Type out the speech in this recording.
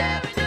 sharing